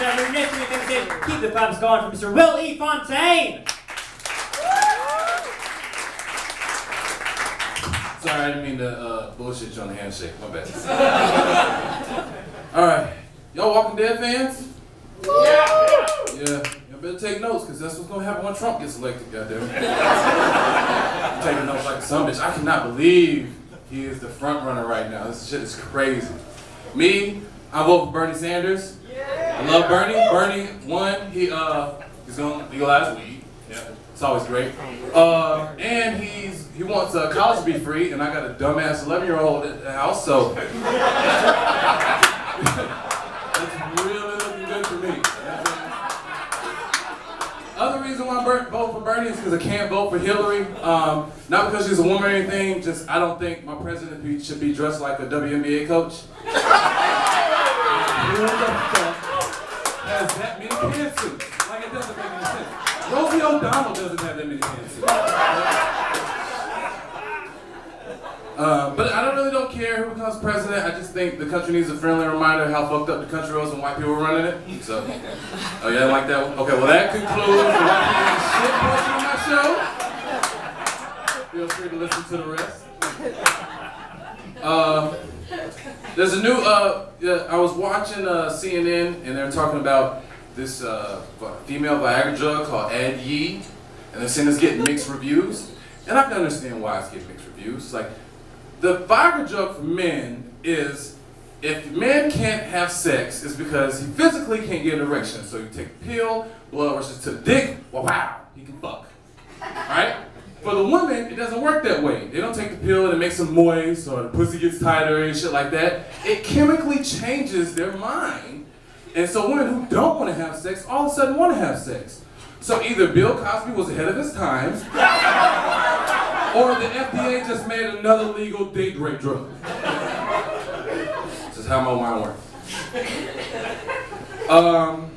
to keep the claps going for Mr. Wil' E. Fontaine. Sorry, I didn't mean to uh, bullshit you on the handshake. My bad. All right, y'all Walking Dead fans? Yeah. Yeah. Y'all better take notes, cause that's what's gonna happen when Trump gets elected. Goddamn. I'm taking notes like some bitch. I cannot believe he is the front runner right now. This shit is crazy. Me, I vote for Bernie Sanders. I love Bernie. Bernie, one, he uh, he's gonna legalize weed. Yeah, it's always great. Uh, and he's he wants uh, college to be free, and I got a dumbass 11 year old at the house, so it's really looking good for me. Other reason why I vote for Bernie is because I can't vote for Hillary. Um, not because she's a woman or anything. Just I don't think my president should be dressed like a WNBA coach. doesn't have that many pantsuits. Uh, but I don't really don't care who becomes president. I just think the country needs a friendly reminder of how fucked up the country was when white people were running it. So, oh yeah, like that one? Okay, well that concludes the white people shit portion of my show. Feel free to listen to the rest. Uh, there's a new, uh, I was watching uh, CNN and they're talking about this uh, female Viagra drug called Addyi, and they're saying it's getting mixed reviews. And I can understand why it's getting mixed reviews. It's Like, the Viagra drug for men is if men can't have sex, it's because he physically can't get an erection. So you take a pill, blood rushes to the dick, wow, wow, he can fuck. Right? For the women, it doesn't work that way. They don't take the pill and it makes them moist or the pussy gets tighter and shit like that. It chemically changes their mind. And so women who don't want to have sex all of a sudden want to have sex. So either Bill Cosby was ahead of his time, or the FDA just made another legal date rape drug. This is how my mind works. Um,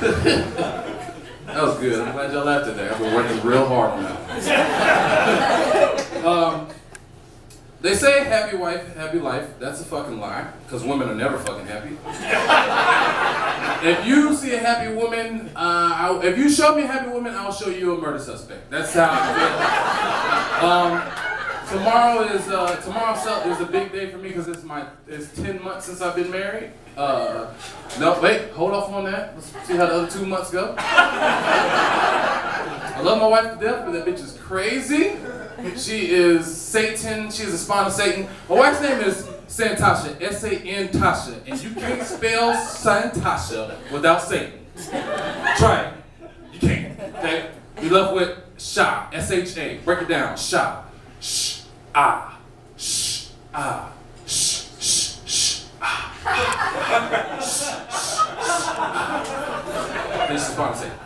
that was good. I'm glad y'all laughed at that. I've been working real hard on that. Um, they say happy wife, happy life. That's a fucking lie, because women are never fucking happy. If you see a happy woman, uh, if you show me a happy woman, I'll show you a murder suspect. That's how I feel. Um, tomorrow is uh, tomorrow is a big day for me because it's my it's ten months since I've been married. Uh, no, wait, hold off on that. Let's see how the other two months go. I love my wife to death, but that bitch is crazy. She is Satan. She is a spawn of Satan. My wife's name is Santasha, S-A-N Tasha, and you can't spell Santasha without Satan. Try it. You can't. Okay. We left with Sha, S-H-A. Break it down. Sha, sh, ah, sh, ah, sh, sh, sh, ah. Sh, sh, ah. This is of Satan.